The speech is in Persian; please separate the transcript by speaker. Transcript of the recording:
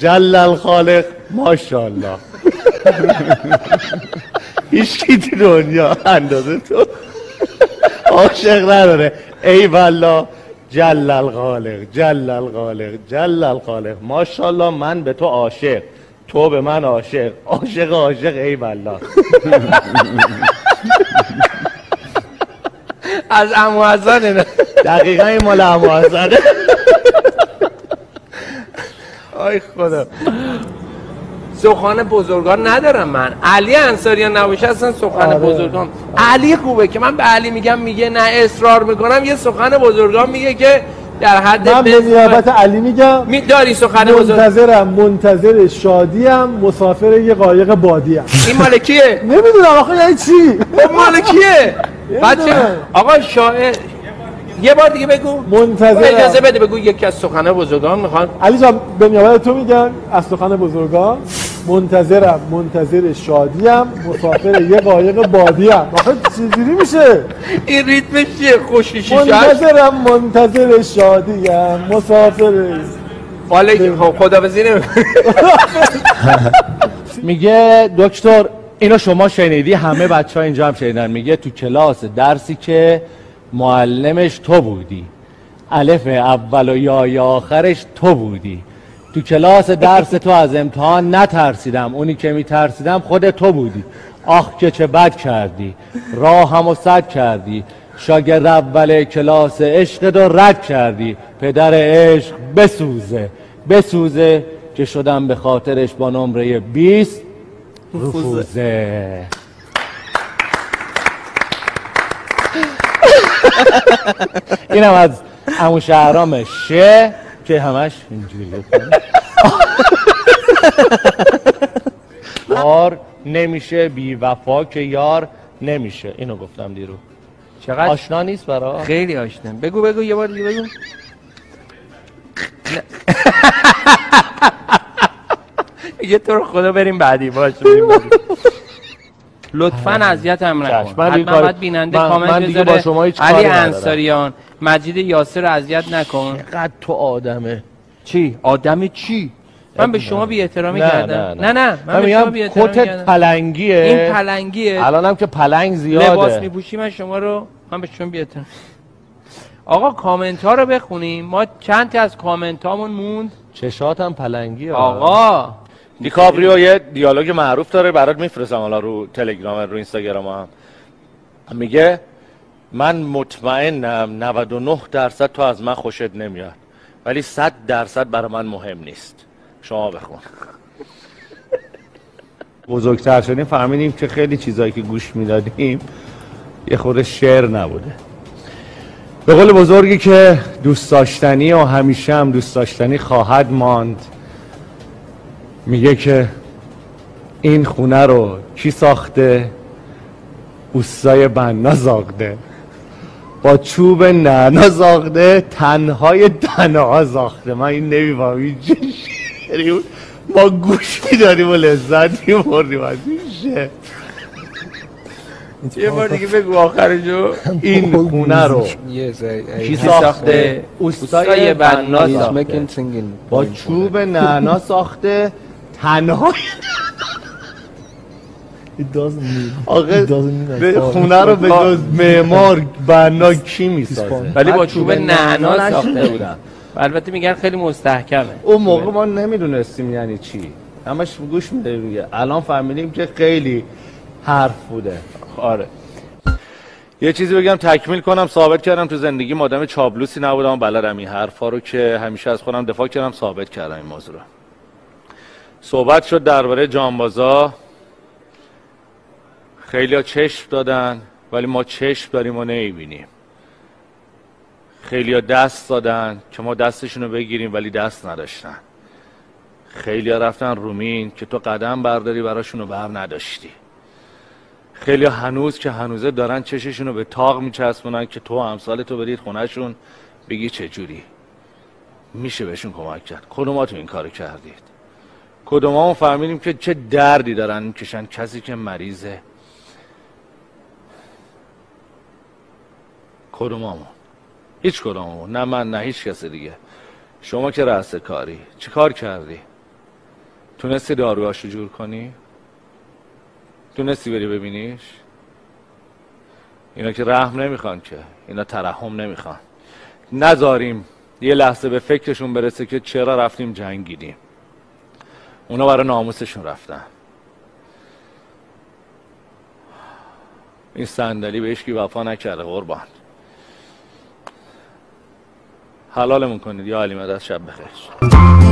Speaker 1: جل الخالق ماشاءالله. هیچ کی تو دنیا اندازه تو عاشق نداره. ای والله جل الخالق جل الخالق جل الخالق ماشاءالله من به تو عاشق تو به من عاشق. عاشق عاشق ای والله.
Speaker 2: از امو حسن اینا.
Speaker 1: دقیقا این مال حسنه
Speaker 2: آی خدا. سخن بزرگان ندارم من. علی انصاریان نباشه اصلا سخن
Speaker 3: آره.
Speaker 2: بزرگان. علی خوبه که من به علی میگم میگه نه اصرار می‌کنم. یه سخن بزرگان میگه که در حد
Speaker 3: من به نیابت علی میگم.
Speaker 2: می داری سخن
Speaker 3: منتظرم منتظر شادیم مسافر یه قایق بادیم
Speaker 2: این مال کیه؟
Speaker 3: نمی‌دونم آخه یعنی چی؟
Speaker 2: مال کیه؟ بچه. آقا شاعر یه بار دیگه بگو.
Speaker 3: منتظرم.
Speaker 2: اجازه بده بگو یکی از سخن بزرگان می‌خوان.
Speaker 3: علی جان به نیابت تو میگم از سخن بزرگان. منتظرم منتظر شادیم مسافر یه قایق بادیم. آخه چجوری میشه؟
Speaker 2: این ریتمش چیه؟ خوشی شیشه
Speaker 3: منتظرم منتظر شادیم مسافر.
Speaker 2: حالا خب نمی‌کنی.
Speaker 1: میگه دکتر اینو شما شنیدی؟ همه بچه ها اینجا هم شنیدن. میگه تو کلاس درسی که معلمش تو بودی. الف اول و یا آخرش تو بودی. تو کلاس درس تو از امتحان نترسیدم. اونی که میترسیدم خود تو بودی. آخ که چه بد کردی. راه هم و صد کردی. شاگرد اول کلاس عشق رو رد کردی. پدر عشق بسوزه. بسوزه که شدم به خاطرش با نمره 20 رفوزه. اینم از همون شهرام شه که همش اینجوری یار نمیشه بی وفا که یار نمیشه. اینو گفتم دیرو.
Speaker 2: چقدر؟
Speaker 1: آشنا نیست برا؟
Speaker 2: خیلی آشنا. بگو بگو یه بار دیگه بگو. یه طور خدا بریم بعدی. باش بریم بعدی. لطفا اذیت هم. نکن. حتما باید بیننده
Speaker 1: من-
Speaker 2: کامنت
Speaker 1: من دیگه
Speaker 2: بذاره.
Speaker 1: با شما هیچ
Speaker 2: علی
Speaker 1: کاری ندارم.
Speaker 2: انصاریان مجید یاسر رو اذیت نکن.
Speaker 1: چقدر تو آدمه.
Speaker 2: چی؟ آدم چی؟ من به شما بی احترامی کردم.
Speaker 1: نه.
Speaker 2: نه نه من
Speaker 1: من
Speaker 2: به شما بی احترامی کردم.
Speaker 1: پلنگیه.
Speaker 2: این پلنگیه.
Speaker 1: الانم که پلنگ زیاده.
Speaker 2: لباس میپوشی من شما رو من به شما بیاتم آقا کامنت ها رو بخونیم. ما چند تا از کامنت هامون موند؟
Speaker 1: چشات هم پلنگیه.
Speaker 2: آقا.
Speaker 1: دیکاپریو یه دیالوگ معروف داره برات میفرستم حالا رو تلگرام رو اینستاگرام هم میگه من مطمئنم 99 درصد تو از من خوشت نمیاد ولی 100 درصد برای من مهم نیست. شما بخون. بزرگتر شدیم فهمیدیم که خیلی چیزایی که گوش می‌دادیم یه خود شعر نبوده. به قول بزرگی که دوست داشتنی و همیشه هم دوست داشتنی خواهد ماند. میگه که این خونه رو کی ساخته؟ اوستای بنا ساخته. با چوب نعنا ساخته تنهای تنها ساخته. من این نمیفهم این شعری بود؟ ما گوش میداریم و لذت میبردیم. از این شعر.
Speaker 2: یه بار دیگه بگو آخرشو
Speaker 1: این خونه رو کی ساخته؟ اوستای بنا
Speaker 4: singing.
Speaker 1: با چوب نعنا ساخته. تنها؟
Speaker 3: It doesn't mean.
Speaker 1: آقا. خونه رو به جز معمار بنا کی می‌سازه.
Speaker 2: ولی با چوب نعنا ساخته
Speaker 1: بودم.
Speaker 2: البته میگن خیلی مستحکمه.
Speaker 1: اون موقع ما نمی‌دونستیم یعنی چی. همش گوش میداریم دیگه. الان فهمیدیم که خیلی حرف بوده. آره. یه چیزی بگم تکمیل کنم ثابت کردم تو زندگی. آدم چابلوسی نبودم بلدم این حرفا رو که همیشه از خودم دفاع کردم ثابت کردم این موضوع رو. صحبت شد درباره جانبازا. خیلی ها چشم دادن ولی ما چشم داریم و نمی‌بینیم. خیلی ها دست دادن که ما دستشون رو بگیریم ولی دست نداشتن. خیلی ها رفتن رومین که تو قدم برداری براشون رو بر نداشتی. خیلی ها هنوز که هنوزه دارن چششون رو به تاق میچسبونن که تو امثال تو برید خونهشون بگی چه جوری. میشه بهشون کمک کرد. کدوم تو این کارو کردید؟ کدوم فهمیدیم که چه دردی دارن می‌کشن کسی که مریضه. کدومامون؟ هیچ کدوممون. نه من نه هیچ کس دیگه. شما که رأس کاری. چی کار کردی؟ تونستی داروهاشو جور کنی؟ تونستی بری ببینیش؟ اینا که رحم نمی‌خوان که. اینا ترحم نمی‌خوان. نذاریم. یه لحظه به فکرشون برسه که چرا رفتیم جنگیدیم. اونا برای ناموسشون رفتن. این صندلی به هیچکی وفا نکرده قربان. حلالمون کنید یا علی مدد شب بخیر.